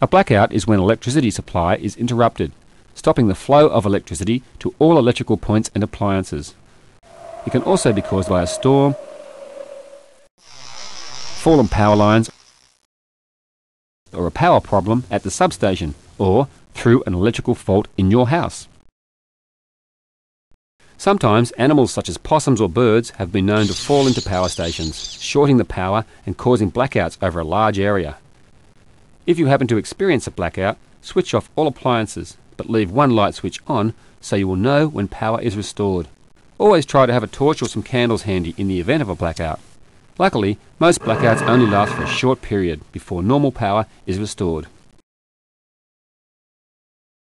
A blackout is when electricity supply is interrupted, stopping the flow of electricity to all electrical points and appliances. It can also be caused by a storm, fallen power lines, or a power problem at the substation, or through an electrical fault in your house. Sometimes animals such as possums or birds have been known to fall into power stations, shorting the power and causing blackouts over a large area. If you happen to experience a blackout, switch off all appliances, but leave one light switch on so you will know when power is restored. Always try to have a torch or some candles handy in the event of a blackout. Luckily, most blackouts only last for a short period before normal power is restored.